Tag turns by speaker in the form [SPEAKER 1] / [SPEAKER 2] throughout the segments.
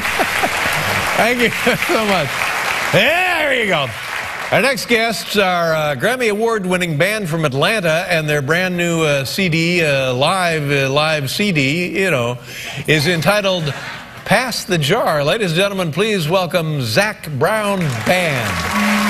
[SPEAKER 1] Thank you so much. There you go. Our next guests are a Grammy Award-winning band from Atlanta, and their brand new uh, CD, uh, live uh, live CD, you know, is entitled "Pass the Jar." Ladies and gentlemen, please welcome Zac Brown Band.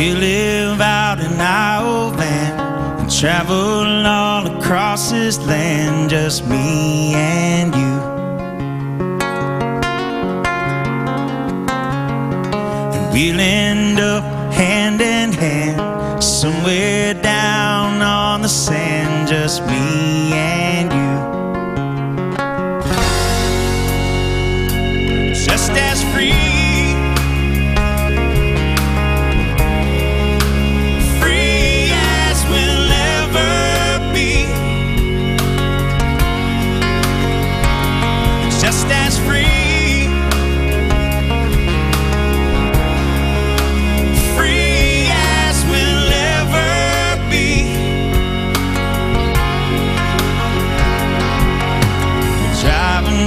[SPEAKER 2] We live out in our old van and travel all across this land, just me and you. And we'll end up hand in hand somewhere down on the sand, just me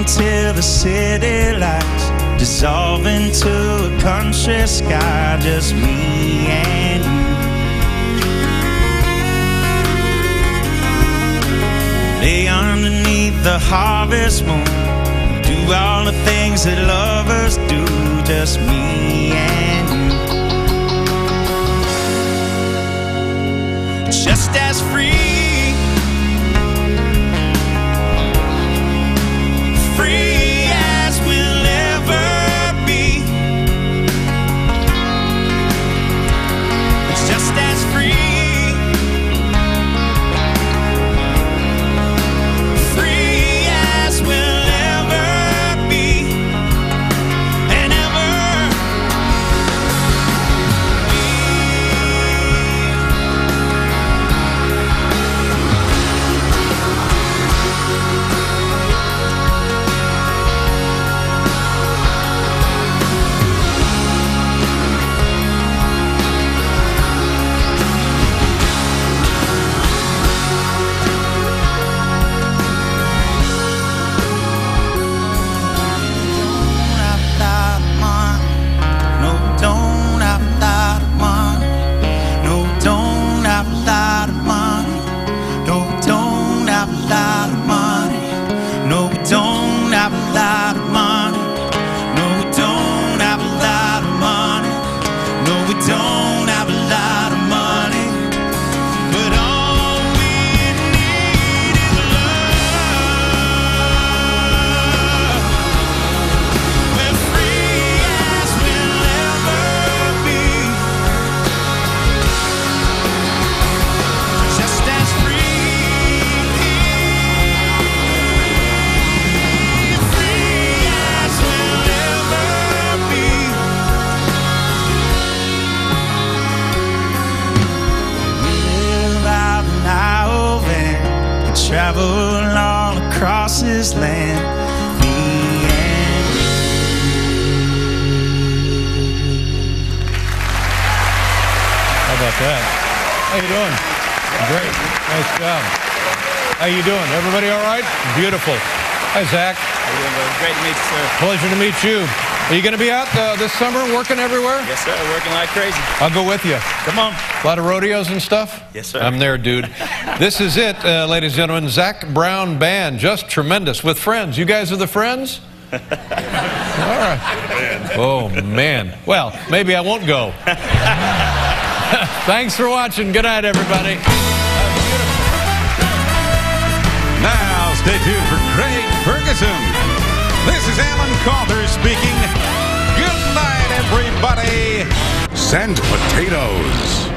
[SPEAKER 2] Till the city lights dissolve into a country sky, just me and you. lay underneath the harvest moon. Do all the things that lovers do, just me and you. Just as. Free and travel all across this land. Me and you.
[SPEAKER 1] How about that? How you doing? Great. Nice job. How you doing? Everybody all right? Beautiful. Hi, Zac.
[SPEAKER 3] How you doing, Great to meet you, sir.
[SPEAKER 1] Pleasure to meet you. Are you going to be out uh, this summer working everywhere?
[SPEAKER 3] Yes, sir. Working like crazy.
[SPEAKER 1] I'll go with you.
[SPEAKER 3] Come on.
[SPEAKER 1] A lot of rodeos and stuff?
[SPEAKER 3] Yes, sir.
[SPEAKER 1] I'm there, dude. this is it, uh, ladies and gentlemen. Zac Brown Band. Just tremendous. With friends. You guys are the friends? All right. Oh, man. Well, maybe I won't go. Thanks for watching. Good night, everybody.
[SPEAKER 4] Now, stay tuned for Craig Ferguson. This is Alan Kalter speaking. Everybody. Send potatoes.